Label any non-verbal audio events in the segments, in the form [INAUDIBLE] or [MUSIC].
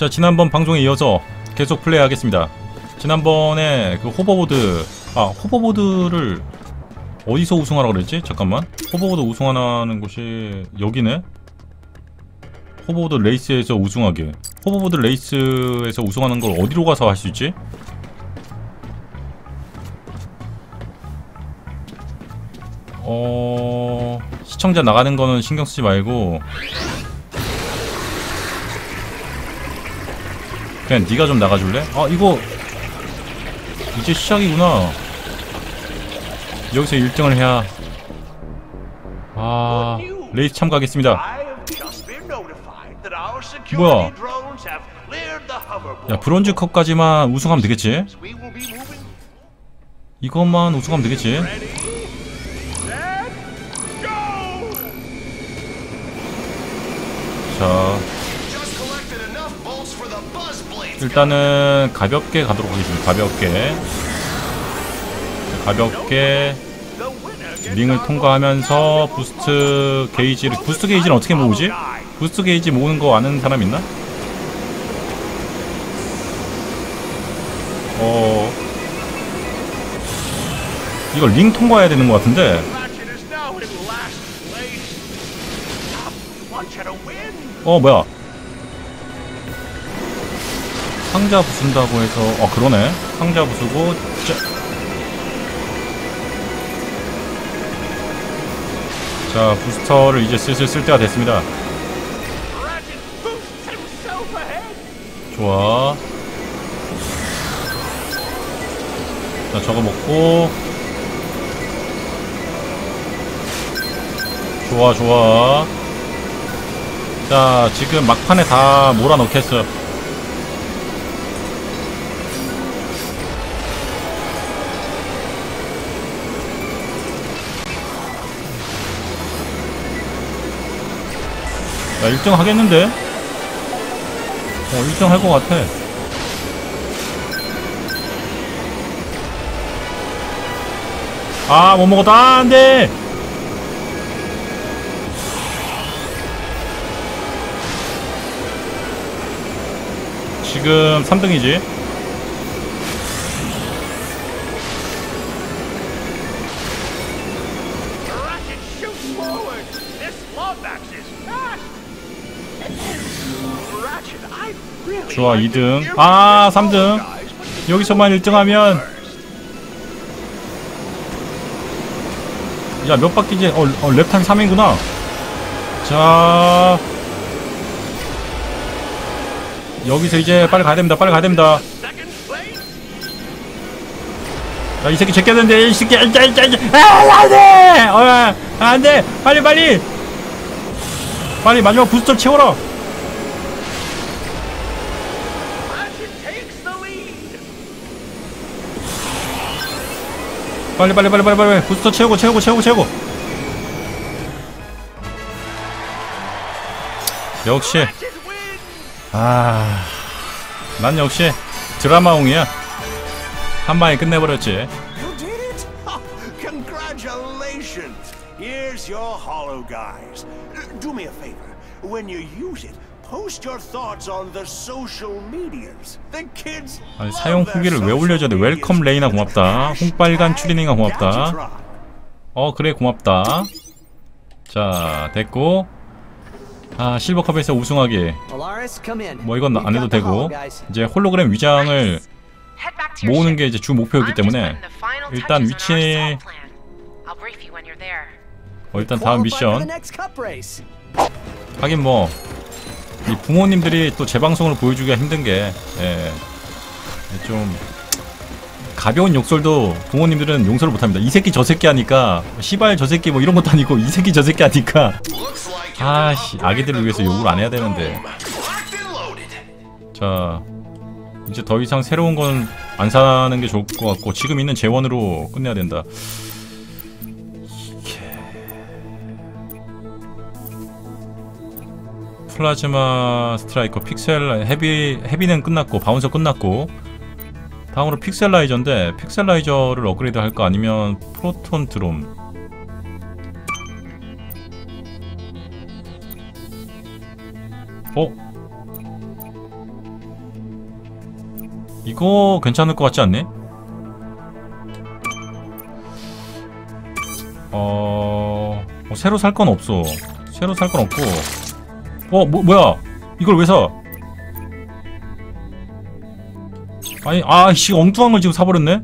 자 지난번 방송에 이어서 계속 플레이하겠습니다 지난번에 그 hoverboard 아 호버보드를 어디서 우승하라고 그랬지? 잠깐만 hoverboard 우승하는 곳이 여기네 hoverboard 레이스에서 우승하게 hoverboard 레이스에서 우승하는 걸 어디로 가서 할 수 있지? 어... 시청자 나가는 거는 신경 쓰지 말고 그냥 네가 좀 나가줄래? 아 이거 이제 시작이구나 여기서 1등을 해야 아 레이스 참가하겠습니다 뭐야? 야 브론즈컵까지만 우승하면 되겠지? 이것만 우승하면 되겠지? 자 일단은 가볍게 가도록 하겠습니다. 가볍게. 가볍게 링을 통과하면서 boost 게이지를 boost 게이지는 어떻게 모으지? boost 게이지 모으는 거 아는 사람 있나? 어. 이걸 링 통과해야 되는 것 같은데. 어 뭐야 상자 부순다고 해서. 어 그러네. 상자 부수고 자, 자 부스터를 이제 슬슬 쓸 때가 됐습니다. 좋아. 자 저거 먹고. 좋아 좋아. 자 지금 막판에 다 몰아넣겠어 야 1등 하겠는데? 어 1등 할것 같아. 아 못 먹었다. 아, 안돼! 지금 3등이지 좋아 2등. 아 3등. 여기서만 1등하면. 야 몇 바퀴지 어, 어 랩탄 3이구나. 자. 여기서 이제 빨리 가야 됩니다 빨리 가야 됩니다. 야이 새끼 제껴야 되는데 이 새끼 아 안돼! 어, 안돼! 빨리 빨리! 빨리 마지막 부스터 채워라 빨리 빨리 빨리 빨리 빨리 부스터 채우고 채우고 채우고 채우고 역시 아난 역시 드라마웅이야 한 방에 끝내버렸지! Oh! Here's your Holo-Guise. Do me a favor. When you use it, post your thoughts on the social medias. The kids 아니, 사용 후기를 왜 올려줘야 돼. welcome 레이나 고맙다 홍빨간 추리닝아 고맙다. 어 그래 고맙다 자 됐고 아 실버컵에서 우승하기. 뭐 이건 안 해도 되고. 이제 홀로그램 위장을 모으는. 게 이제 주 목표였기 때문에 일단 위치. 어, 일단 다음 미션. 하긴 뭐 이 부모님들이 또 재방송을 보여주기가 힘든 게 예, 좀 가벼운 욕설도 부모님들은 용서를 못합니다. 이 새끼 저 새끼 하니까 시발 저 새끼 뭐 이런 것도 아니고 이 새끼 저 새끼 하니까 아씨 아기들을 위해서 욕을 안 해야 되는데 자 이제 더 이상 새로운 건 안 사는 게 좋을 것 같고 지금 있는 재원으로 끝내야 된다. 플라즈마 스트라이커 픽셀 헤비 헤비는 끝났고 바운서 끝났고 다음으로 픽셀라이저인데 픽셀라이저를 업그레이드 할까 아니면 프로톤 드롬 어? 이거 괜찮을 것 같지 않니? 어... 어, 새로 살 건 없어 새로 살 건 없고 어 뭐, 뭐야? 이걸 왜 사? 아니 아씨 엉뚱한 걸 지금 사버렸네?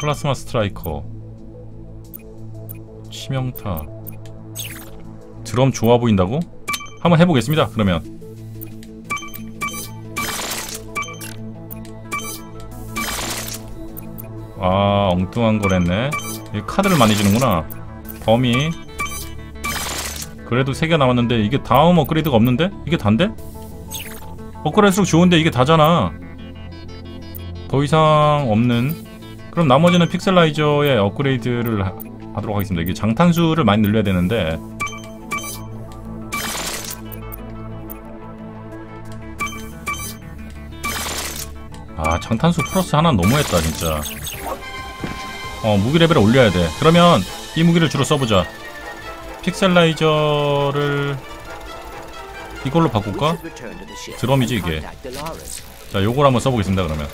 플라스마 스트라이커. 치명타. 드럼 좋아 보인다고? 한번 해보겠습니다 그러면. 아 엉뚱한 거랬네. 이 카드를 많이 주는구나. 범위 그래도 3개 남았는데 이게 다음 업그레이드가 없는데? 이게 단데? 업그레이드할수록 좋은데 이게 다잖아. 더 이상 없는. 그럼 나머지는 픽셀라이저의 업그레이드를 하, 하도록 하겠습니다. 이게 장탄수를 많이 늘려야 되는데. 아 장탄수 플러스 하나 너무했다 진짜. 어 무기 레벨을 올려야 돼. 그러면 이 무기를 주로 써보자 픽셀라이저를 이걸로 바꿀까? 드럼이지, 이게. 자 요걸 한번 써보겠습니다 그러면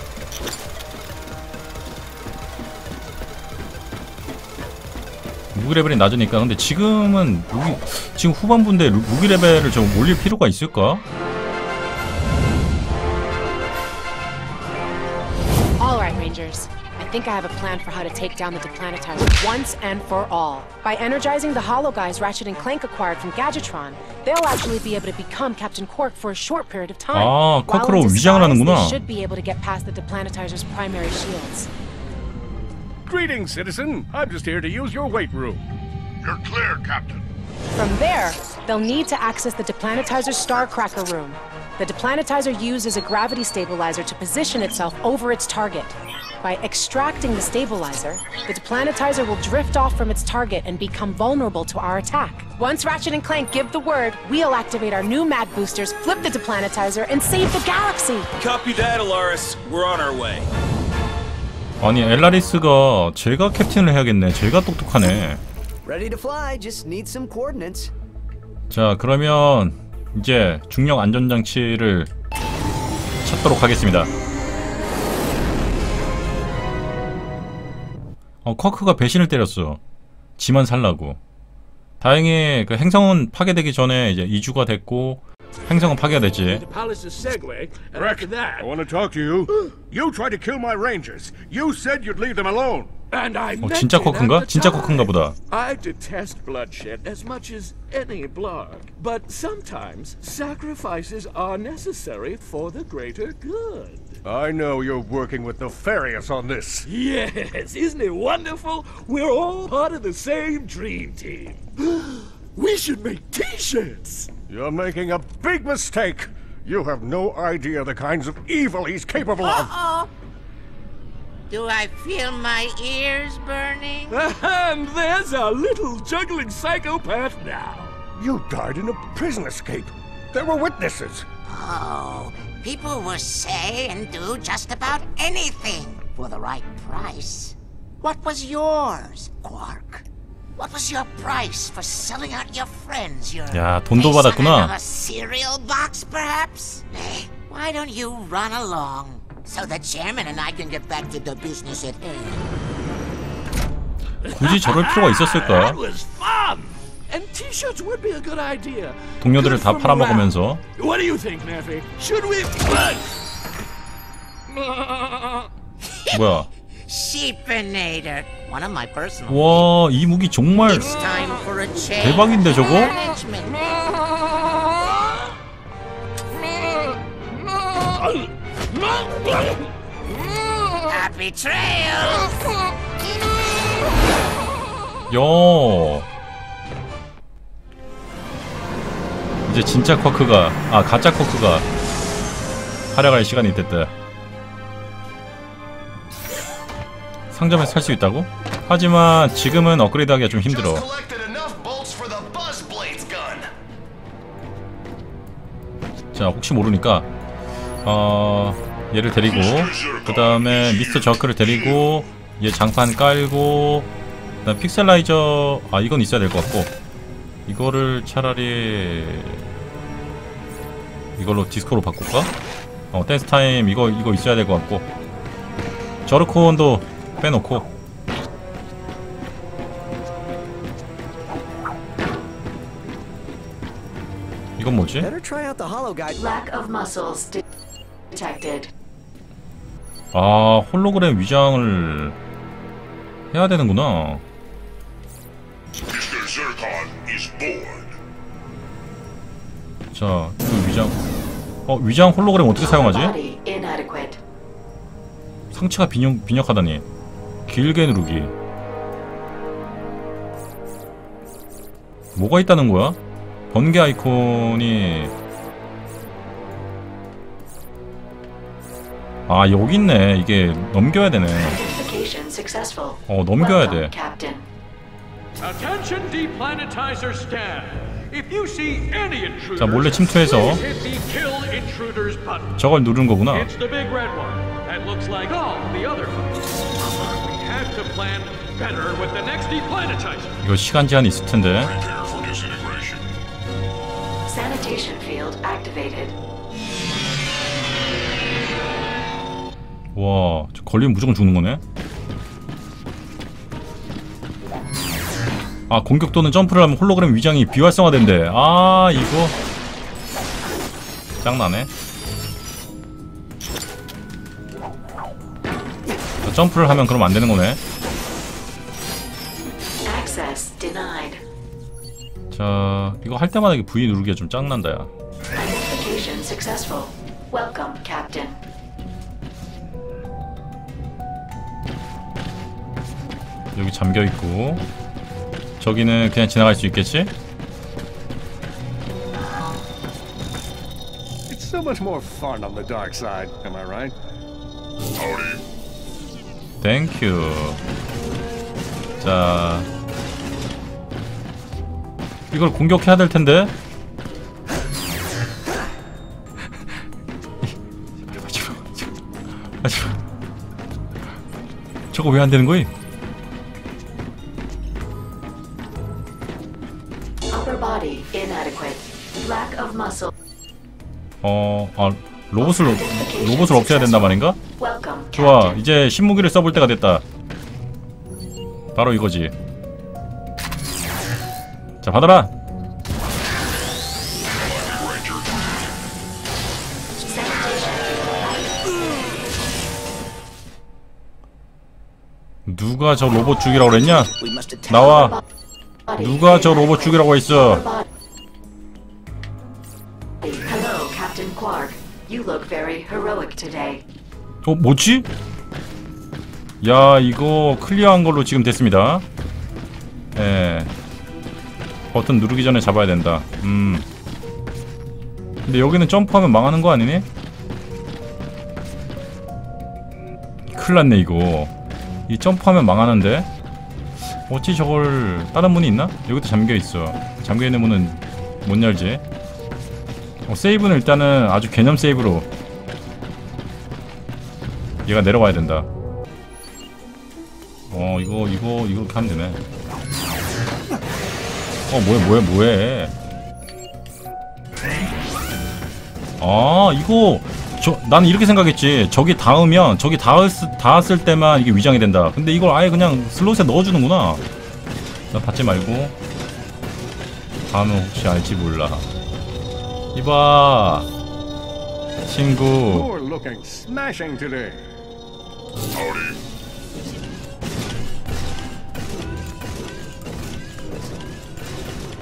무기 레벨이 낮으니까 근데 지금은 무기 지금 후반부인데 루- 무기 레벨을 좀 올릴 필요가 있을까? I think I have a plan for how to take down the Deplanetizer once and for all. By energizing the Hollow Guys Ratchet and Clank acquired from Gadgetron, they'll actually be able to become Captain Quark for a short period of time. 아, While 쿼크로 in 위장을 disguise, 하는구나. They should be able to get past the Deplanetizer's primary shields. Greetings, citizen. I'm just here to use your weight room. You're clear, Captain. From there, they'll need to access the Deplanetizer's Starcracker room. The Deplanetizer uses a gravity stabilizer to position itself over its target. By extracting the stabilizer, the Deplanetizer will drift off from its target and become vulnerable to our attack. Once Ratchet and Clank give the word, we'll activate our new Mad Boosters, flip the Deplanetizer, and save the galaxy! Copy that, Alaris. We're on our way. 아니 엘라리스가 제가 캡틴을 해야겠네 제가 똑똑하네 Ready to fly, just need some coordinates. 자 그러면 이제 중력 안전장치를 찾도록 하겠습니다 어 쿼크가 배신을 때렸어. 지만 살라고. 다행히 그 행성은 파괴되기 전에 이제 이주가 됐고 행성은 파괴가 됐지 The palace's segue, and Rick, after that, I want to talk to you. You tried to kill my rangers. You said you'd leave them alone. and I 어 meant 진짜 it at 쿼크인가? the 진짜 time. 쿼크인가 보다 I detest bloodshed as much as any blood, but sometimes sacrifices are necessary for the greater good. I know you're working with Nefarious on this. Yes, isn't it wonderful? We're all part of the same dream team. [GASPS] we should make T-shirts. You're making a big mistake. You have no idea the kinds of evil he's capable of. Uh-oh. Do I feel my ears burning? [LAUGHS] And there's a little juggling psychopath now. You died in a prison escape. There were witnesses. Oh, people will say and do just about anything for the right price. What was yours, Quark? What was your price for selling out your friends? Your 야, 돈도 받았구나. cereal box, perhaps? Eh, Why don't you run along so the chairman and I can get back to the business at hand? 굳이 저럴 필요가 있었을까? That was fun. And T-shirts would be a good idea. 동료들을 다 팔아먹으면서. What do you think, Neffy? Should we? 뭐야 Sheepinator, one of my personal. 와이 무기 정말 It's time for a change. 대박인데 저거? 야 이제 진짜 쿼크가 아 가짜 쿼크가 활약할 시간이 됐다 상점에서 살 수 있다고? 하지만 지금은 업그레이드하기가 좀 힘들어. 자 혹시 모르니까 어 얘를 데리고 그 다음에 미스터 저크를 데리고 얘 장판 깔고 그다음 픽셀라이저 아 이건 있어야 될 것 같고 이거를 차라리 이걸로 디스코로 바꿀까? 어 댄스 타임 이거 이거 있어야 될 것 같고 저르콘도 빼놓고 이건 뭐지? Better try out the Holo-Guise. Lack of muscles detected. 아 홀로그램 위장을 해야 되는구나 Mr. Zurkon is bored. 자, 그 위장. 어, 위장 홀로그램 어떻게 사용하지? Body inadequate. 상체가 빈역, 빈약하다니. 길게 누르기. 뭐가 있다는 거야? 번개 아이콘이. 아, 여기 있네. 이게 넘겨야 되네. 어, 넘겨야 돼. Captain. Attention deplanetizer staff. If you see any intruders, 자, 몰래 침투해서. 저걸 누른 거구나. 이거 시간 제한이 있을 텐데. 와, 저 걸리면 무조건 죽는 거네. 아, 공격 또는 점프를 하면 홀로그램 위장이 비활성화된대. 아, 이거 짱나네. 점프를 하면 그럼 안 되는 거네. Access denied. 자, 이거 할 때마다 이게 V 누르기가 좀 짱난다, 야. Identification successful. Welcome, Captain. 여기 잠겨 있고. 저기는 그냥 지나갈 수 있겠지? It's so much more fun on the dark side, am I right? Howdy. 땡큐. 자. 이걸 공격해야 될 텐데. 하지마. [LAUGHS] 저거 왜 안 되는 거임? 어, 아, 로봇을 로봇을 없애야 된단 말인가? 좋아. 이제 신무기를 써볼 때가 됐다. 바로 이거지. 자, 받아라. 누가 저 로봇 죽이라고 그랬냐? We must attack. 나와. 누가 저 로봇 죽이라고 했어? Hello, Captain Quark. You look very heroic today. 어, 뭐지? 야, 이거 클리어한 걸로 지금 됐습니다. 예. 버튼 누르기 전에 잡아야 된다. 음. 근데 여기는 점프하면 망하는 거 아니니? 큰일 났네, 이거. 이 점프하면 망하는데? 어찌 저걸, 다른 문이 있나? 여기도 잠겨있어. 잠겨있는 문은 못 열지. 어, 세이브는 일단은 아주 개념 세이브로 얘가 내려와야 된다. 어 이거 이거 이렇게 하면 되네. 어 뭐해 뭐해 뭐해. 아 이거 저 나는 이렇게 생각했지. 저기 닿으면 저기 닿았, 닿았을 때만 이게 위장이 된다. 근데 이걸 아예 그냥 슬롯에 넣어주는구나. 나 받지 말고. 다음은 혹시 알지 몰라. 이봐 친구.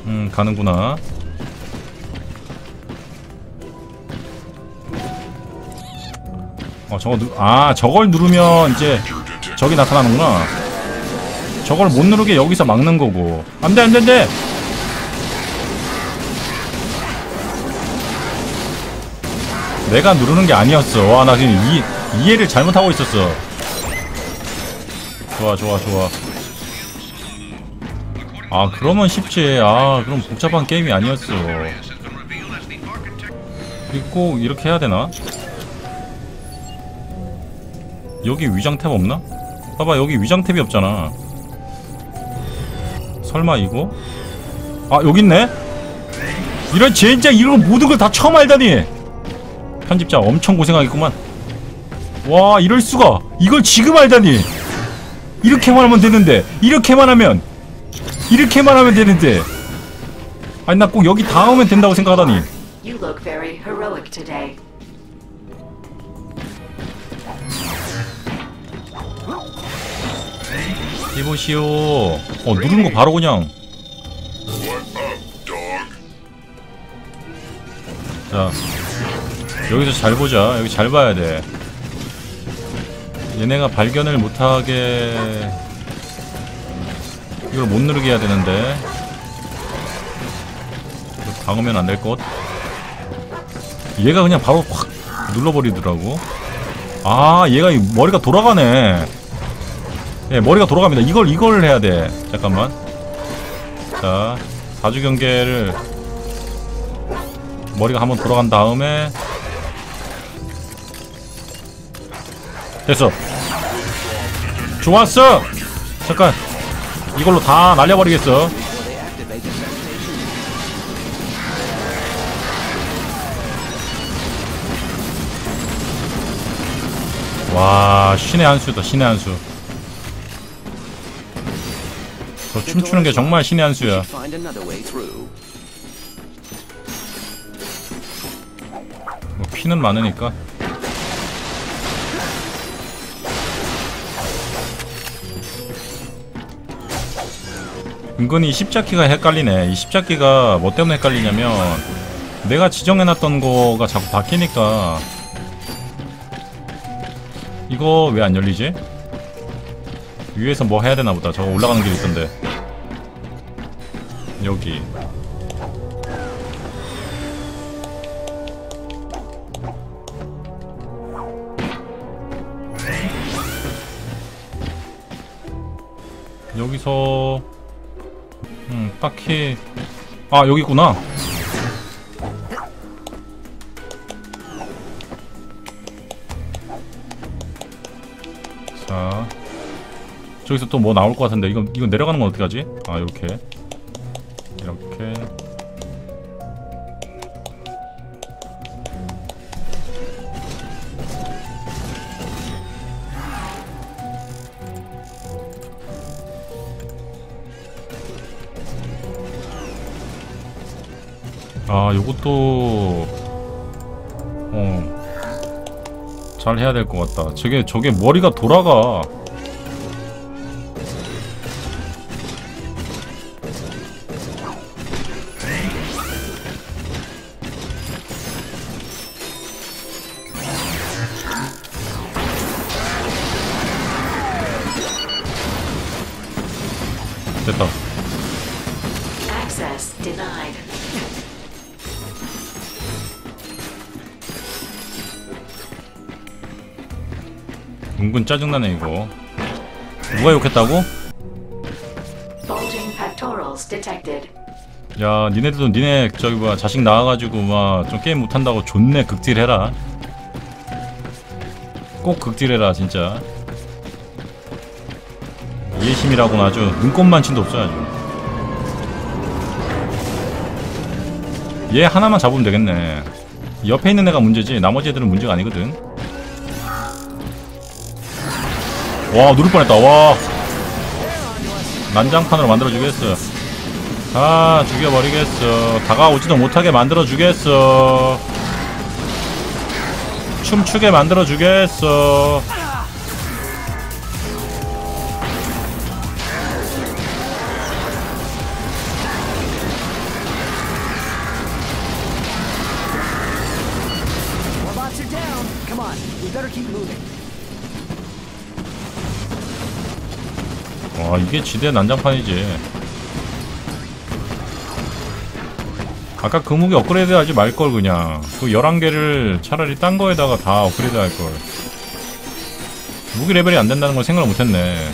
음 가는구나. 어 저거 누, 아 저걸 누르면 이제 적이 나타나는구나. 저걸 못 누르게 여기서 막는 거고. 안돼 안돼 안돼! 내가 누르는 게 아니었어. 와 나 지금 이, 이해를 잘못하고 있었어 좋아 좋아 좋아 아 그러면 쉽지 아 그럼 복잡한 게임이 아니었어 꼭 이렇게 해야 되나? 여기 위장 탭 없나? 봐봐 여기 위장 탭이 없잖아 설마 이거? 아 여기 있네? 이런 젠장 이런 모든 걸 다 처음 알다니 편집자 엄청 고생하겠구만 와 이럴 수가. 이걸 지금 알다니. 이렇게만 하면 되는데 이렇게만 하면 이렇게만 하면 되는데. 아니 나 꼭 여기 닿으면 된다고 생각하다니. 이보시오. 어 누르는 거 바로 그냥. 자 여기서 잘 보자. 여기 잘 봐야 돼 얘네가 발견을 못하게 이걸 못 누르게 해야 되는데 박으면 안 될 것 얘가 그냥 바로 확 눌러버리더라고 아 얘가 이 머리가 돌아가네 예, 머리가 돌아갑니다. 이걸 이걸 해야 돼. 잠깐만. 자, 사주 경계를 머리가 한번 돌아간 다음에 됐어. 좋았어. 잠깐. 이걸로 다 날려버리겠어. 와, 신의 한 수다. 신의 한 수. 저 춤추는 게 정말 신의 한 수야. Find another way through. 뭐 피는 많으니까. 은근히 이 십자키가 헷갈리네. 이 십자키가 뭐 때문에 헷갈리냐면 내가 지정해놨던 거가 자꾸 바뀌니까 이거 왜 안 열리지? 위에서 뭐 해야 되나 보다. 저거 올라가는 길 있던데. 여기. 여기서 음 딱히. 아 여기 있구나. 자. 저기서 또 뭐 나올 것 같은데. 이거 이거 내려가는 건 어떻게 하지? 아 이렇게 아 요것도 어 잘 해야 될 것 같다. 저게 저게 머리가 돌아가 은근 짜증나네 이거. 누가 욕했다고? 야 니네들도 니네 저기 뭐야 자식 낳아가지고 막 좀 게임 못한다고 존내 극딜해라. 꼭 극딜해라 진짜. 이해심이라고는 아주 눈꼽만침도 없어 아주. 얘 하나만 잡으면 되겠네. 옆에 있는 애가 문제지 나머지 애들은 문제가 아니거든 와 누를 뻔했다. 와. 난장판으로 만들어주겠어. 아 죽여버리겠어. 다가오지도 못하게 만들어주겠어. 춤추게 만들어주겠어 이게 지대 난장판이지. 아까 그 무기 업그레이드 하지 말걸 그냥. 그 11개를 차라리 딴 거에다가 다 업그레이드 할걸. 무기 레벨이 안 된다는 걸 생각을 못했네.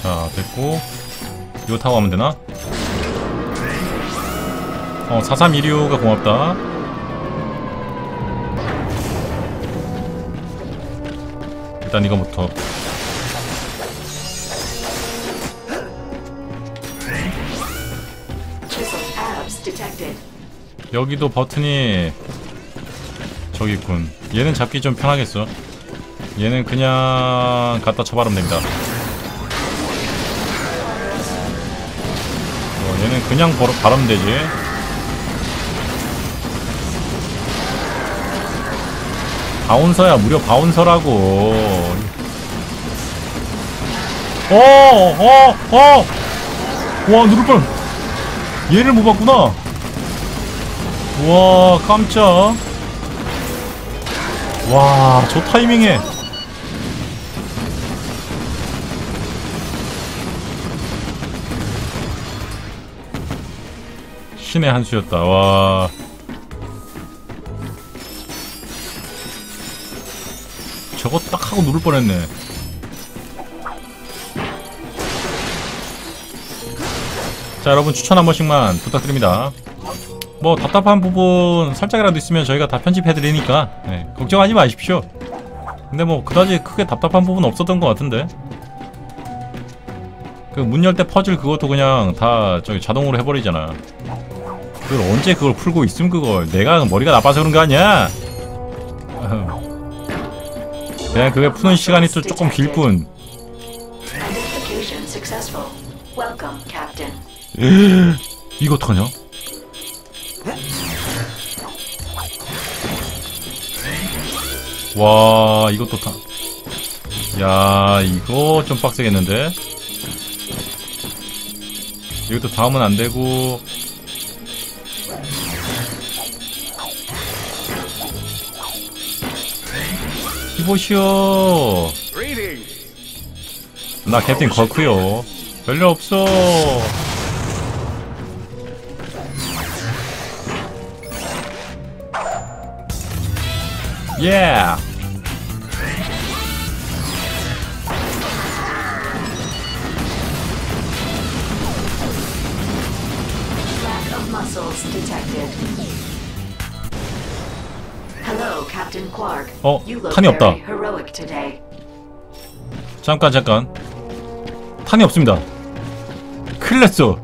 자 됐고. 이거 타고 가면 되나? 어 4316가 고맙다. 일단 이거부터. 여기도 버튼이 저기 있군. 얘는 잡기 좀 편하겠어. 얘는 그냥 갖다 쳐바르면 됩니다. 어, 얘는 그냥 바르면 되지. 바운서야 무려 바운서라고. 어, 어, 어! 와, 누를 뻔! 얘를 못 봤구나! 와, 깜짝! 와, 저 타이밍에! 신의 한 수였다, 와. 저거 딱 하고 누를 뻔했네. 자 여러분 추천 한 번씩만 부탁드립니다. 뭐 답답한 부분 살짝이라도 있으면 저희가 다 편집해드리니까 네, 걱정하지 마십시오. 근데 뭐 그다지 크게 답답한 부분 없었던 것 같은데. 그 문 열 때 퍼즐 그것도 그냥 다 저기 자동으로 해버리잖아. 그걸 언제 그걸 풀고 있음 그걸? 내가 머리가 나빠서 그런 거 아니야 그냥 그게 푸는 시간이 또 조금 길뿐. Welcome, Captain. [GASPS] 이거 어떡하냐? 와 이것도 다. 야 이거 좀 빡세겠는데? 이것도 다음은 안 되고. 이보시오. 나 캡틴 걸크요. 별일 없어. Yeah. Muscles detected. 어, 탄이 없다. 잠깐 잠깐. 탄이 없습니다. 큰일 났어.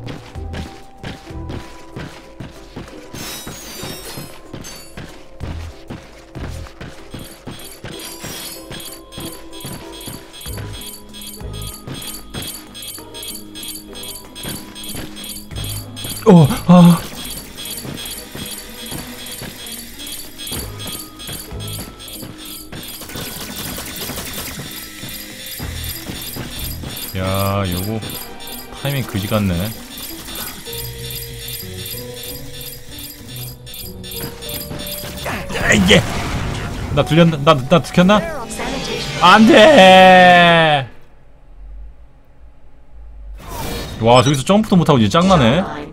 어, 아. 그지 같네. 야, 이게 나 들렸나? 나, 나 들켰나? Sanitation. 안 돼! 와, 저기서 점프도 못하고 이제 짱나네.